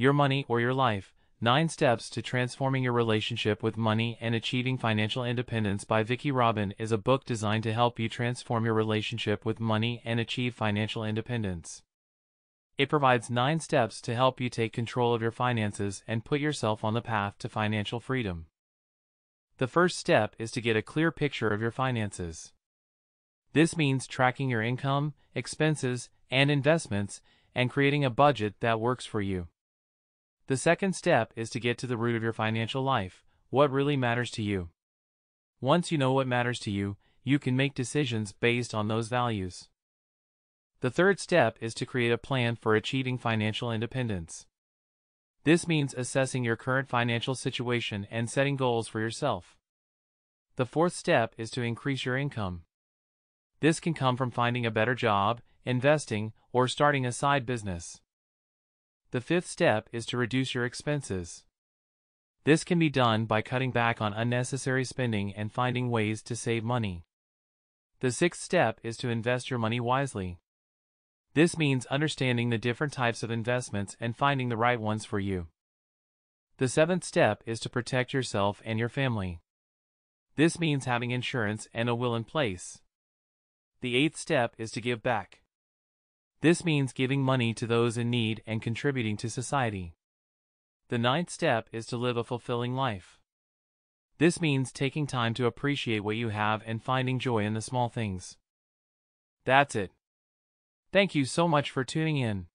Your Money or Your Life 9 Steps to Transforming Your Relationship with Money and Achieving Financial Independence by Vicki Robin is a book designed to help you transform your relationship with money and achieve financial independence. It provides 9 steps to help you take control of your finances and put yourself on the path to financial freedom. The first step is to get a clear picture of your finances. This means tracking your income, expenses, and investments and creating a budget that works for you. The second step is to get to the root of your financial life, what really matters to you. Once you know what matters to you, you can make decisions based on those values. The third step is to create a plan for achieving financial independence. This means assessing your current financial situation and setting goals for yourself. The fourth step is to increase your income. This can come from finding a better job, investing, or starting a side business. The fifth step is to reduce your expenses. This can be done by cutting back on unnecessary spending and finding ways to save money. The sixth step is to invest your money wisely. This means understanding the different types of investments and finding the right ones for you. The seventh step is to protect yourself and your family. This means having insurance and a will in place. The eighth step is to give back. This means giving money to those in need and contributing to society. The ninth step is to live a fulfilling life. This means taking time to appreciate what you have and finding joy in the small things. That's it. Thank you so much for tuning in.